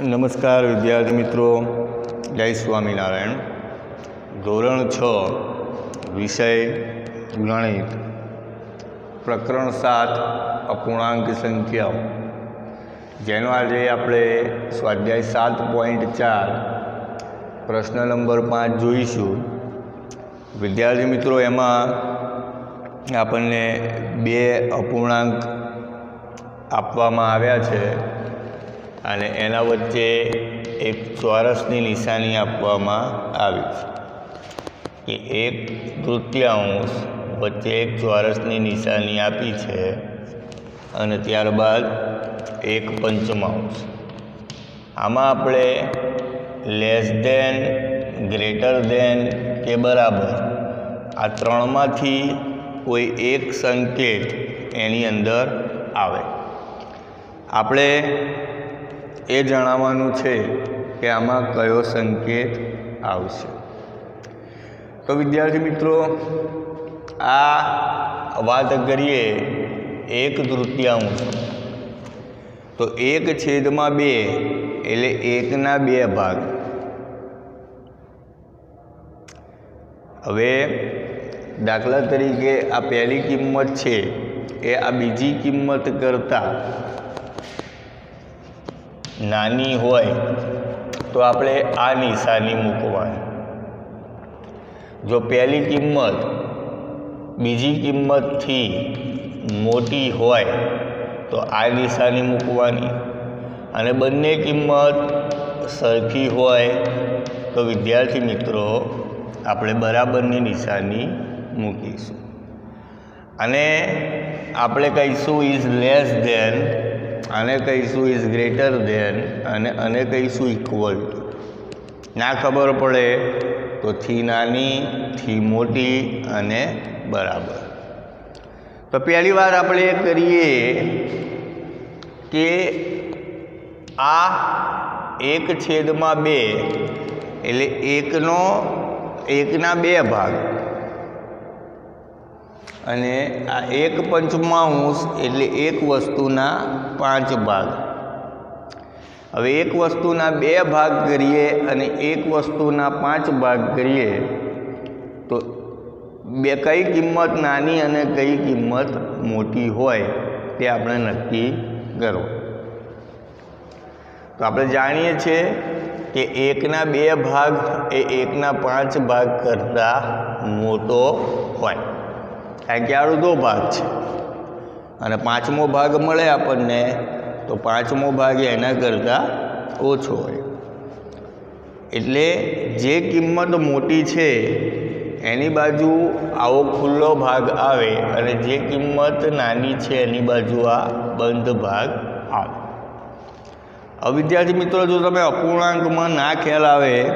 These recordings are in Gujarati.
નમસ્કાર વિદ્યાર્થી મિત્રો. જય સ્વામિનારાયણ. ધોરણ છ, વિષય ગણિત. પ્રકરણ સાત, અપૂર્ણાંક સંખ્યાઓ. જેનો આજે આપણે સ્વાધ્યાય સાત પોઈન્ટ ચાર, પ્રશ્ન નંબર પાંચ જોઈશું. વિદ્યાર્થી મિત્રો, એમાં આપણને બે અપૂર્ણાંક આપવામાં આવ્યા છે. અને એના વચ્ચે એક ચોરસની નિશાની આપવામાં આવી છે કે એક તૃતીયાંશ વચ્ચે એક ચોરસની નિશાની આપી છે અને ત્યારબાદ એક પંચમાંશ. આમાં આપણે લેસ દેન ગ્રેટર દેન કે બરાબર આ ત્રણમાંથી કોઈ એક સંકેત એની અંદર આવે. આપણે એ જણાવવાનું છે કે આમાં કયો સંકેત આવશે. તો વિદ્યાર્થી મિત્રો, આ વાત કરીએ એક તૃતીયાંશ. તો એક છેદમાં બે એટલે એકના બે ભાગ. હવે દાખલા તરીકે આ પહેલી કિંમત છે એ આ બીજી કિંમત કરતાં નાની હોય તો આપણે આ નિશાની મૂકવાની. જો પહેલી કિંમત બીજી કિંમતથી મોટી હોય તો આ નિશાની મૂકવાની. અને બંને કિંમત સરખી હોય તો વિદ્યાર્થી મિત્રો આપણે બરાબરની નિશાની મૂકીશું. અને આપણે કહીશું ઇઝ લેસ ધેન આને કહીશું ઇઝ ગ્રેટર ધેન અને આને કહીશું ઇક્વલ ના ખબર પડે તો થી નાની, થી મોટી અને બરાબર. તો પહેલી વાર આપણે કરીએ કે આ એક છેદમાં બે એટલે એકનો, એકના બે ભાગ. અને આ એક પંચમાંશ એટલે એક વસ્તુના પાંચ ભાગ. હવે એક વસ્તુના બે ભાગ કરીએ અને એક વસ્તુના પાંચ ભાગ કરીએ, તો બે કઈ કિંમત નાની અને કઈ કિંમત મોટી હોય તે આપણે નક્કી કરો. તો આપણે જાણીએ છીએ કે એકના બે ભાગ એ એકના પાંચ ભાગ કરતાં મોટો હોય. કારણ કે આ અડધો ભાગ છે? અને પાંચમો ભાગ મળે આપણને, તો પાંચમો ભાગ એના કરતાં ઓછો હોય. એટલે જે કિંમત મોટી છે, એની બાજુ આવો ખુલ્લો ભાગ આવે અને જે કિંમત નાની છે, એની બાજુ આ બંધ ભાગ આવે. હવે વિદ્યાર્થી મિત્રો, જો તમે અપૂર્ણાંકમાં ના ખ્યાલ આવે,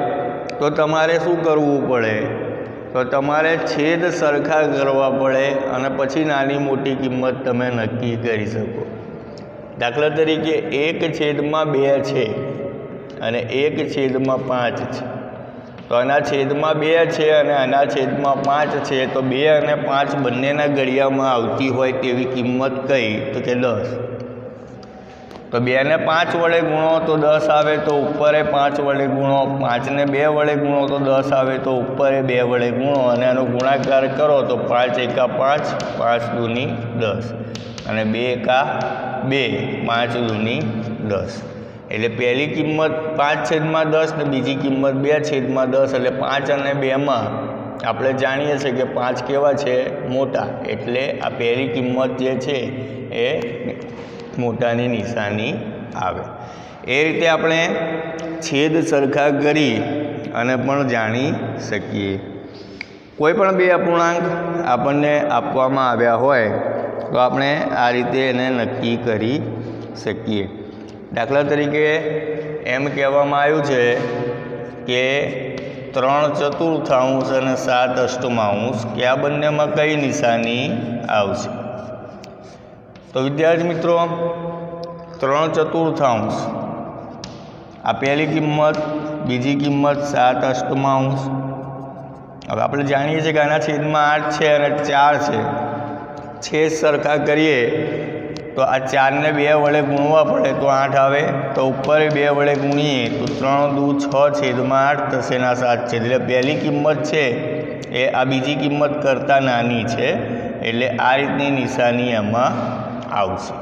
તો તમારે શું કરવું પડે? તો તમારે છેદ સરખા કરવા પડે અને પછી નાની મોટી કિંમત તમે નક્કી કરી શકો. દાખલા તરીકે એક છેદમાં બે છે અને એક છેદમાં પાંચ છે. તો આના છેદમાં બે છે અને આના છેદમાં પાંચ છે, તો બે અને પાંચ બંનેના ગળિયામાં આવતી હોય તેવી કિંમત કઈ? તો કે દસ. તો બેને પાંચ વડે ગુણો તો દસ આવે તો ઉપરે પાંચ વડે ગુણો, પાંચને બે વડે ગુણો તો દસ આવે તો ઉપરે બે વડે ગુણો, અને આનો ગુણાકાર કરો તો પાંચ એકા પાંચ પાંચ દૂની દસ. અને બે એકા બે, પાંચ દૂની દસ. એટલે પહેલી કિંમત પાંચ છેદમાં દસ ને બીજી કિંમત બે છેદમાં દસ, એટલે પાંચ અને બેમાં આપણે જાણીએ છીએ કે પાંચ કેવા છે? મોટા. એટલે આ પહેલી કિંમત જે છે એ મોટાની નિશાની આવે. એ રીતે આપણે છેદ સરખા કરી અને પણ જાણી શકીએ. કોઈ પણ બે અપૂર્ણાંક આપણને આપવામાં આવ્યા હોય, તો આપણે આ રીતે એને નક્કી કરી શકીએ. દાખલા તરીકે એમ કહેવામાં આવ્યું છે કે ત્રણ ચતુર્થાંશ અને સાત અષ્ટમાંશ કે આ બંનેમાં કઈ નિશાની આવશે? તો વિદ્યાર્થી મિત્રો, ત્રણ ચતુર્થાંશ. આ પહેલી કિંમત, બીજી કિંમત સાત અષ્ટમાંશ. હવે આપણે જાણીએ છીએ કે આના છેદમાં આઠ છે અને ચાર છે. છેદ સરખા કરીએ તો આ ચારને બે વડે ગુણવા પડે તો આઠ આવે. તો ઉપર બે વડે ગુણીએ તો ત્રણ દુ છ છેદમાં આઠ થશે ના સાત છે. એટલે પહેલી કિંમત છે એ આ બીજી કિંમત કરતાં નાની છે. એટલે આ રીતની નિશાની એમાં આવશે.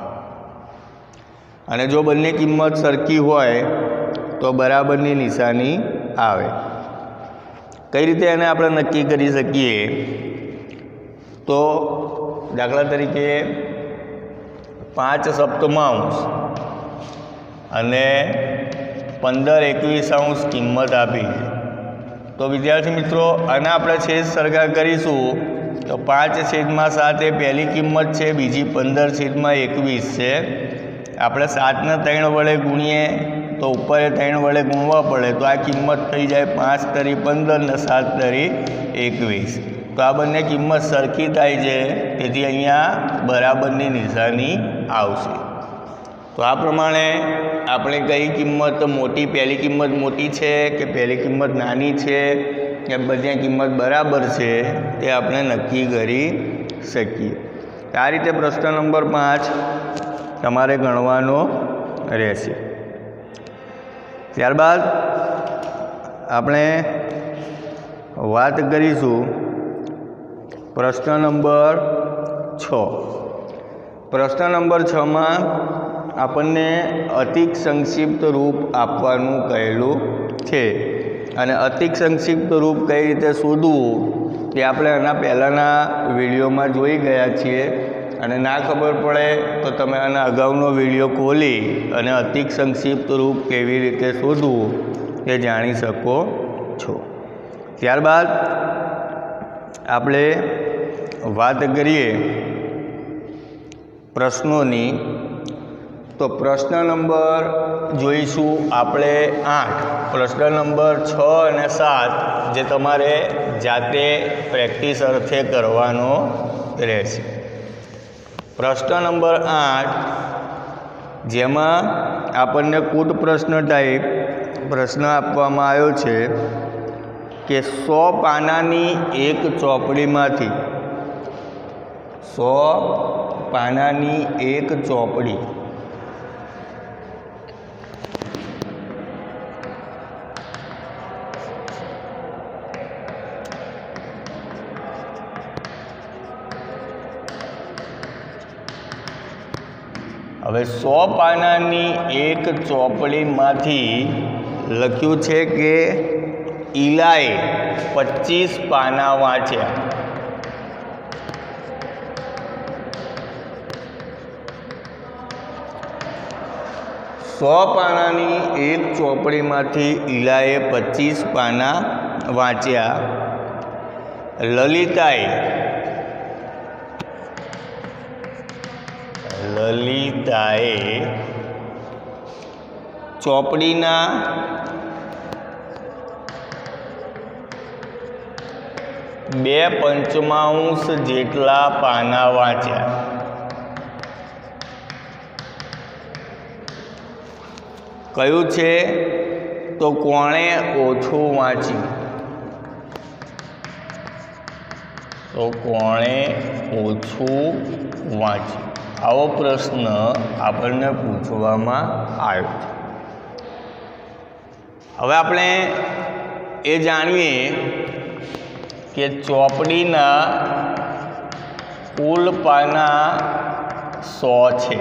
અને જો બંને કિંમત સરખી હોય, તો બરાબરની નિશાની આવે. કઈ રીતે એને આપણે નક્કી કરી શકીએ? તો દાખલા તરીકે પાંચ સપ્તમાંશ અને પંદર એકવીસ અંશ કિંમત આપી. તો વિદ્યાર્થી મિત્રો, આના આપણે છેદ સરખા કરીશું. તો પાંચ છેદમાં સાત, એ પહેલી કિંમત છે, બીજી પંદર છેદમાં એકવીસ છે. આપણે સાતને ત્રણ વડે ગુણીએ તો ઉપર ત્રણ વડે ગુણવા પડે, તો આ કિંમત થઈ જાય પાંચ તરી પંદર ને સાત તરી એકવીસ. તો આ બંને કિંમત સરખી થાય છે, તેથી અહીંયા બરાબરની નિશાની આવશે. તો આ પ્રમાણે આપણે કઈ કિંમત મોટી, પહેલી કિંમત મોટી છે કે પહેલી કિંમત નાની છે? કે બધી કિંમત બરાબર છે તે આપણે નક્કી કરી શકીએ. આ રીતે પ્રશ્ન નંબર પાંચ તમારે ગણવાનો રહેશે. ત્યારબાદ આપણે વાત કરીશું પ્રશ્ન નંબર છ. પ્રશ્ન નંબર છમાં આપણને અતિક સંક્ષિપ્ત રૂપ આપવાનું કહેલું છે. અને અતિક સંક્ષિપ્ત રૂપ કઈ રીતે શોધવું તે આપણે આના પહેલાંના વિડીયોમાં જોઈ ગયા છીએ. અને ના ખબર પડે તો તમે આના અગાઉનો વીડિયો ખોલી અને અતિક સંક્ષિપ્ત રૂપ કેવી રીતે શોધવું એ જાણી શકો છો. ત્યારબાદ આપણે વાત કરીએ પ્રશ્નોની. તો પ્રશ્ન નંબર જોઈશું આપણે આઠ, પ્રશ્ન નંબર છ અને સાત જે તમારે જાતે પ્રેક્ટિસ અર્થે કરવાનો રહેશે. પ્રશ્ન નંબર આઠ, જેમાં આપણને કૂટ પ્રશ્ન ટાઈપ પ્રશ્ન આપવામાં આવ્યો છે કે સો પાનાની એક ચોપડીમાંથી, સો પાનાની એક ચોપડી હવે સો પાનાની એક ચોપડીમાંથી લખ્યું છે કે ઈલાએ પચીસ પાના વાંચ્યા સો પાનાની એક ચોપડીમાંથી ઈલાએ પચીસ પાના વાંચ્યા. લલિતાએ લલિતાએ ચોપડીના બે પંચમાંશ જેટલા પાના વાંચ્યા. કયું છે, તો કોણે ઓછું વાંચ્યું? તો કોણે ઓછું વાંચ્યું? આવો પ્રશ્ન આપણને પૂછવામાં આવ્યો. હવે આપણે એ જાણીએ કે ચોપડીના કુલ પાના સો છે.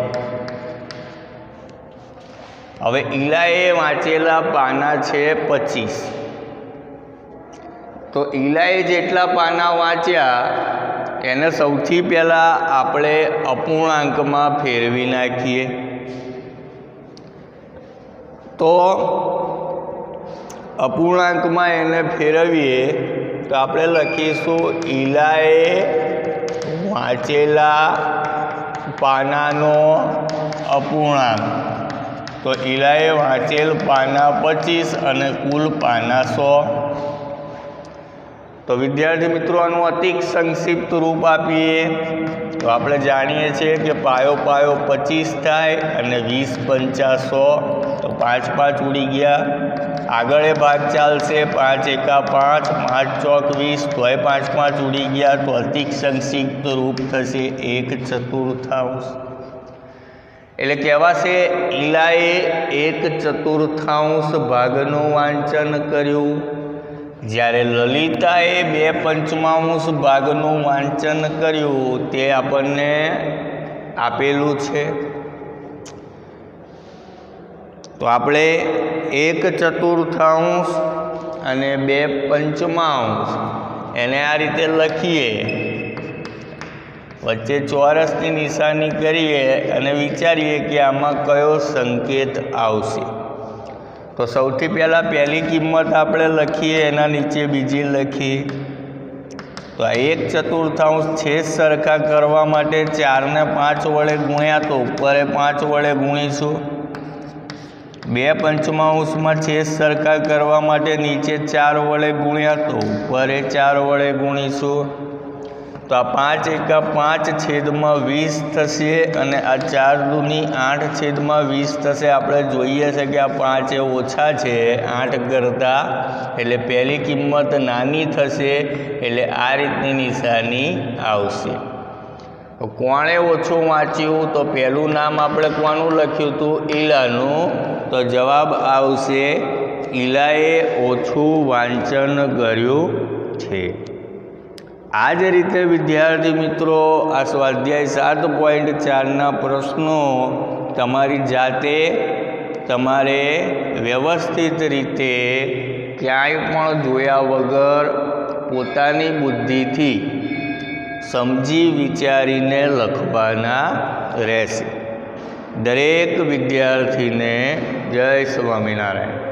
હવે ઈલાએ વાંચેલા પાના છે પચીસ. તો ઈલાએ જેટલા પાના વાંચ્યા એને સૌથી પહેલાં આપણે અપૂર્ણાંકમાં ફેરવી નાખીએ. તો અપૂર્ણાંકમાં એને ફેરવીએ તો આપણે લખીશું ઈલાએ વાંચેલા પાનાનો અપૂર્ણાંક. તો ઈલાએ વાંચેલ પાના પચીસ અને કુલ પાના સો. તો વિદ્યાર્થી મિત્રો, આનું અતિક સંક્ષિપ્ત રૂપ આપીએ. તો આપણે જાણીએ છીએ કે પાયો પાયો પચીસ થાય અને વીસ પંચાસો તો પાંચ પાંચ ઉડી ગયા. આગળ એ ભાગ ચાલશે પાંચ એકા પાંચ પાંચ ચોક વીસ. તોય પાંચ પાંચ ઉડી ગયા. તો અતિક સંક્ષિપ્ત રૂપ થશે એક ચતુર્થાંશ. એટલે કહેવાશે, ઈલાએ એક ચતુર્થાંશ ભાગનું વાંચન કર્યું. જ્યારે લલિતાએ બે પંચમાંશ ભાગનું વાંચન કર્યું, તે આપણને આપેલું છે. તો આપણે એક ચતુર્થાંશ અને બે પંચમાંશ એને આ રીતે લખીએ. વચ્ચે ચોરસની નિશાની કરીએ અને વિચારીએ કે આમાં કયો સંકેત આવશે. તો સૌથી પહેલાં પહેલી કિંમત આપણે લખીએ, એના નીચે બીજી લખીએ તો આ એક ચતુર્થાંશ છેદ સરખા કરવા માટે ચારને પાંચ વડે ગુણ્યા તો ઉપરે પાંચ વડે ગુણીશું. બે પંચમાંશમાં છેદ સરખા કરવા માટે નીચે ચાર વડે ગુણ્યા તો ઉપરે ચાર વડે ગુણીશું. તો આ પાંચ એકા પાંચ છેદમાં વીસ થશે અને આ ચાર દૂની આઠ છેદમાં વીસ થશે. આપણે જોઈએ છે કે આ પાંચ ઓછા છે, આઠ કરતાં. એટલે પહેલી કિંમત નાની થશે, એટલે આ રીતની નિશાની આવશે. કોણે ઓછું વાંચ્યું? તો પહેલું નામ આપણે કોનું લખ્યું હતું? ઈલાનું. તો જવાબ આવશે, ઈલાએ ઓછું વાંચન કર્યું છે. આ જ રીતે વિદ્યાર્થી મિત્રો, આ સ્વાધ્યાય સાત પોઈન્ટ ચારના પ્રશ્નો તમારી જાતે, તમારે વ્યવસ્થિત રીતે ક્યાંય પણ જોયા વગર પોતાની બુદ્ધિથી સમજી વિચારીને લખવાના રહેશે. દરેક વિદ્યાર્થીને જય સ્વામિનારાયણ.